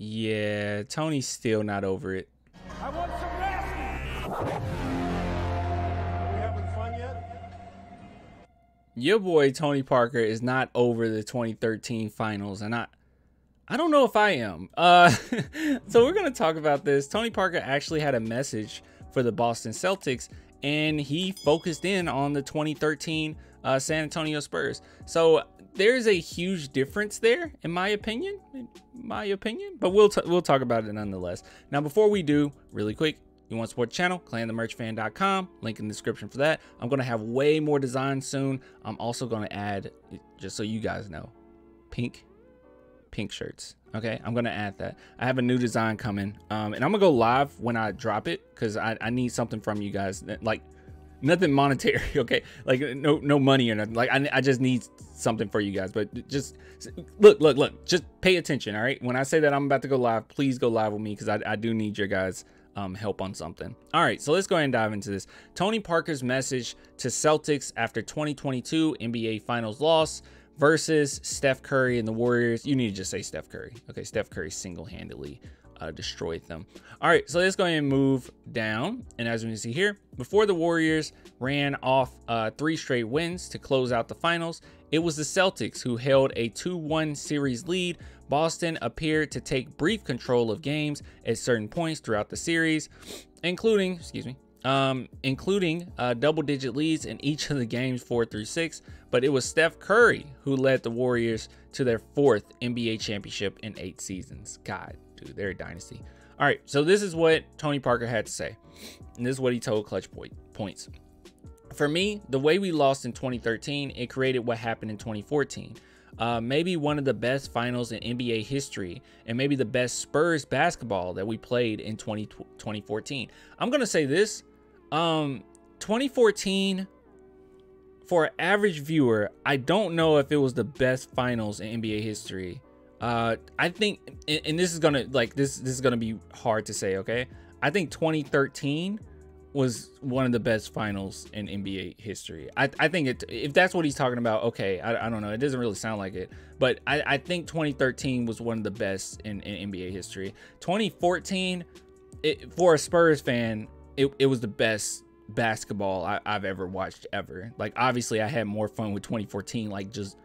Yeah, Tony's still not over it. I want some Are we having fun yet? Your boy Tony Parker is not over the 2013 finals, and I I don't know if I am. Uh, so we're gonna talk about this. Tony Parker actually had a message for the Boston Celtics, and he focused in on the 2013 uh, San Antonio Spurs. So there's a huge difference there, in my opinion. In my opinion, but we'll we'll talk about it nonetheless. Now, before we do, really quick, you want to support the channel, clanthemerchfan.com, link in the description for that. I'm going to have way more designs soon. I'm also going to add, just so you guys know, pink, pink shirts. Okay, I'm going to add that. I have a new design coming, um, and I'm going to go live when I drop it because I, I need something from you guys. Like, nothing monetary okay? Like no no money or nothing. Like I, I just need something for you guys but just look look look just pay attention all right? When i say that i'm about to go live please go live with me because I, I do need your guys um, help on something. All right so let's go ahead and dive into this. Tony parker's message to celtics after 2022 nba finals loss versus steph curry and the warriors. You need to just say steph curry okay? Steph curry single-handedly uh, destroyed them. All right, so let's go ahead and move down. And as we can see here, before the Warriors ran off uh, three straight wins to close out the finals, it was the Celtics who held a 2-1 series lead. Boston appeared to take brief control of games at certain points throughout the series, including, excuse me, um, including uh, double-digit leads in each of the games four through six. But it was Steph Curry who led the Warriors to their fourth NBA championship in eight seasons. God dude. They're a dynasty. All right, so this is what Tony Parker had to say. And this is what he told Clutch Point Points. For me, the way we lost in 2013, it created what happened in 2014. Uh, maybe one of the best finals in NBA history, and maybe the best Spurs basketball that we played in 20, 2014. I'm going to say this um, 2014, for average viewer, I don't know if it was the best finals in NBA history. Uh, I think, and this is gonna like this. This is gonna be hard to say. Okay, I think 2013 was one of the best finals in NBA history. I, I think it, if that's what he's talking about, okay, I, I don't know. It doesn't really sound like it, but I, I think 2013 was one of the best in, in NBA history. 2014, it, for a Spurs fan, it, it was the best basketball I, I've ever watched ever. Like, obviously, I had more fun with 2014, like just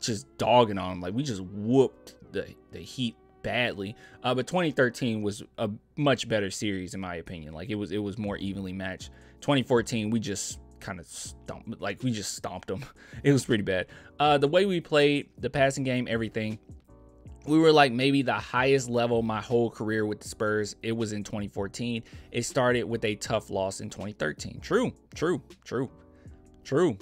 just dogging on them. Like we just whooped the the Heat badly. Uh, but 2013 was a much better series in my opinion. Like it was it was more evenly matched. 2014 we just kind of stomped like we just stomped them. it was pretty bad. Uh, the way we played, the passing game, everything. We were like maybe the highest level my whole career with the Spurs. It was in 2014. It started with a tough loss in 2013. True, true, true, true,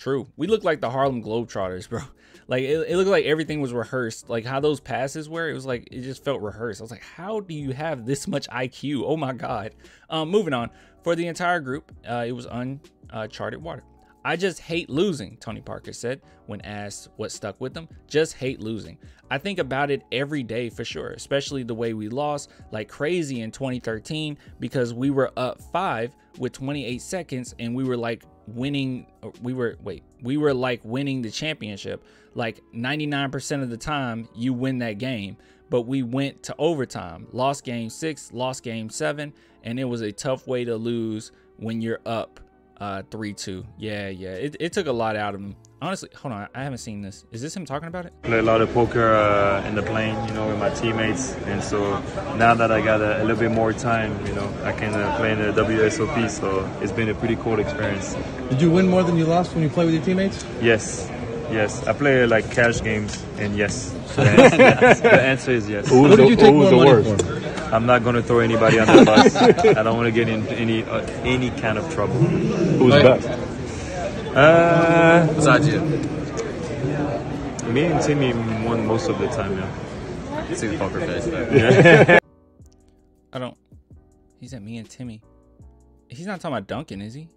true. We look like the Harlem Globetrotters, bro. Like it, it, looked like everything was rehearsed. Like how those passes were, it was like it just felt rehearsed. I was like, how do you have this much IQ? Oh my god. Um, moving on. For the entire group, uh, it was uncharted water. I just hate losing, Tony Parker said when asked what stuck with him. Just hate losing. I think about it every day for sure, especially the way we lost like crazy in 2013 because we were up five with 28 seconds and we were like winning. We were, wait, we were like winning the championship. Like 99% of the time, you win that game. But we went to overtime, lost game six, lost game seven, and it was a tough way to lose when you're up uh, 3 2. Yeah, yeah. It, it took a lot out of him. Honestly, hold on. I haven't seen this. Is this him talking about it? Play a lot of poker uh, in the plane, you know, with my teammates. And so now that I got a, a little bit more time, you know, I can uh, play in the WSOP. So it's been a pretty cool experience. Did you win more than you lost when you play with your teammates? Yes. Yes. I play like cash games, and yes. The answer, the answer is yes. Who was the, who was the worst? For? I'm not going to throw anybody on the bus. I don't want to get in any uh, any kind of trouble. Who's best? Uh, Besides you. Me and Timmy won most of the time, yeah. See the poker face there. I don't. He said me and Timmy. He's not talking about Duncan, is he?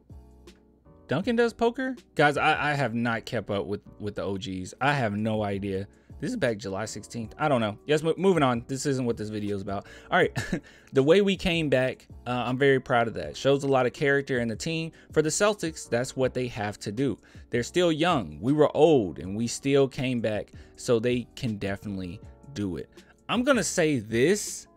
Duncan does poker? Guys, I, I have not kept up with, with the OGs. I have no idea. This is back July 16th. I don't know. Yes, moving on. This isn't what this video is about. All right. the way we came back, uh, I'm very proud of that. Shows a lot of character in the team. For the Celtics, that's what they have to do. They're still young. We were old and we still came back. So they can definitely do it. I'm gonna say this.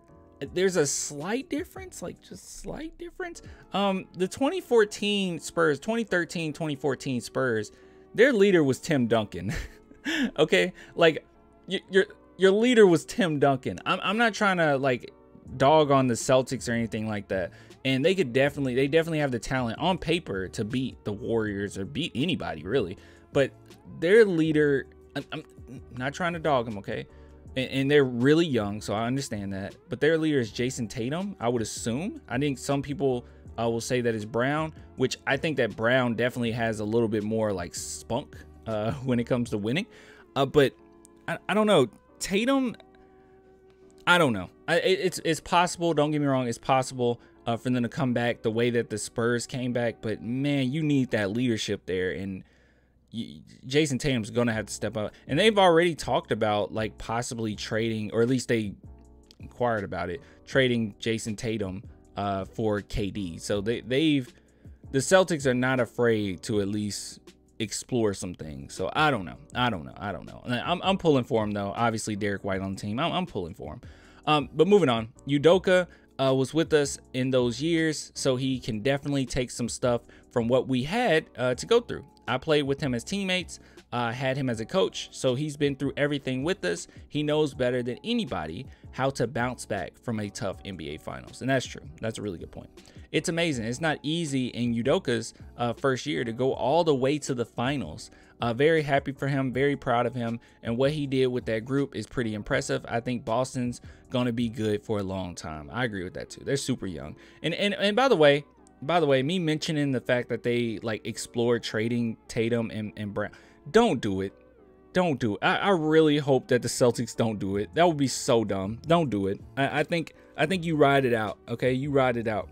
There's a slight difference, like just slight difference. Um, the 2014 Spurs, 2013, 2014 Spurs, their leader was Tim Duncan. okay, like your your leader was Tim Duncan. I'm I'm not trying to like dog on the Celtics or anything like that. And they could definitely they definitely have the talent on paper to beat the Warriors or beat anybody really. But their leader, I'm, I'm not trying to dog them, okay? And, and, they're really young, so I understand that. But their leader is Jayson Tatum. I would assume. I think some people uh, will say that is Brown, which I think that Brown definitely has a little bit more like spunk uh, when it comes to winning. Uh, but I, I don't know. Tatum, I don't know. I, it's it's possible. Don't get me wrong. It's possible uh, for them to come back the way that the Spurs came back. But man, you need that leadership there, and you, Jayson Tatum's gonna have to step up. And they've already talked about like possibly trading, or at least they inquired about it, trading Jayson Tatum uh, for KD. So they they've the Celtics are not afraid to at least explore some things. So I don't know. I don't know. I don't know. I'm, I'm pulling for him though. Obviously, Derrick White on the team. I'm, I'm pulling for him. Um, but moving on, Udoka uh, was with us in those years, so he can definitely take some stuff from what we had uh, to go through. I played with him as teammates, uh, had him as a coach, so he's been through everything with us. He knows better than anybody how to bounce back from a tough NBA Finals, and that's true. That's a really good point. It's amazing. It's not easy in Udoka's uh, first year to go all the way to the finals. Uh, very happy for him, very proud of him, and what he did with that group is pretty impressive. I think Boston's gonna be good for a long time. I agree with that too. They're super young, and and and by the way, by the way, me mentioning the fact that they like explored trading Tatum and, and Brown, don't do it. Don't do it. I, I, really hope that the Celtics don't do it. That would be so dumb. Don't do it. I, I think I think you ride it out. Okay, you ride it out.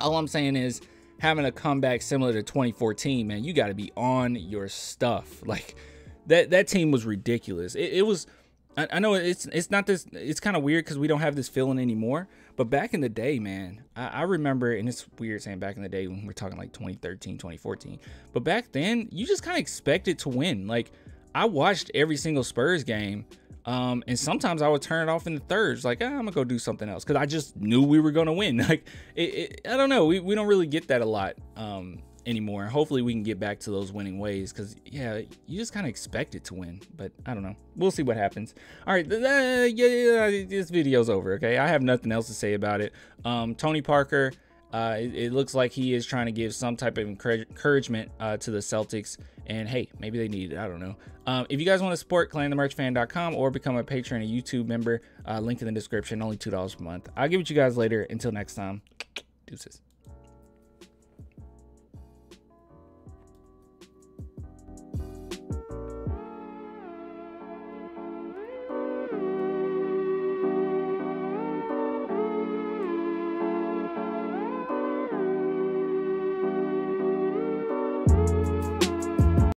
All I'm saying is having a comeback similar to 2014, man, you got to be on your stuff. Like that that team was ridiculous. It, it was. I, I, know it's it's not this. It's kind of weird because we don't have this feeling anymore. But back in the day, man, I, I, remember, and it's weird saying back in the day when we're talking like 2013, 2014. But back then, you just kind of expected to win. Like I watched every single Spurs game um, and sometimes I would turn it off in the thirds, like, ah, I'm gonna go do something else because I just knew we were gonna win. Like, it, it, I don't know, we, we don't really get that a lot um, anymore. Hopefully, we can get back to those winning ways because, yeah, you just kind of expect it to win. But I don't know, we'll see what happens. All right, uh, yeah, this video's over. Okay, I have nothing else to say about it. Um, Tony Parker. Uh, it, it, looks like he is trying to give some type of encouragement uh, to the Celtics. And hey, maybe they need it. I don't know. Um, if you guys want to support clanthemerchfan.com or become a patron, a YouTube member, uh, link in the description. Only $2 per month. I'll give it to you guys later. Until next time, deuces.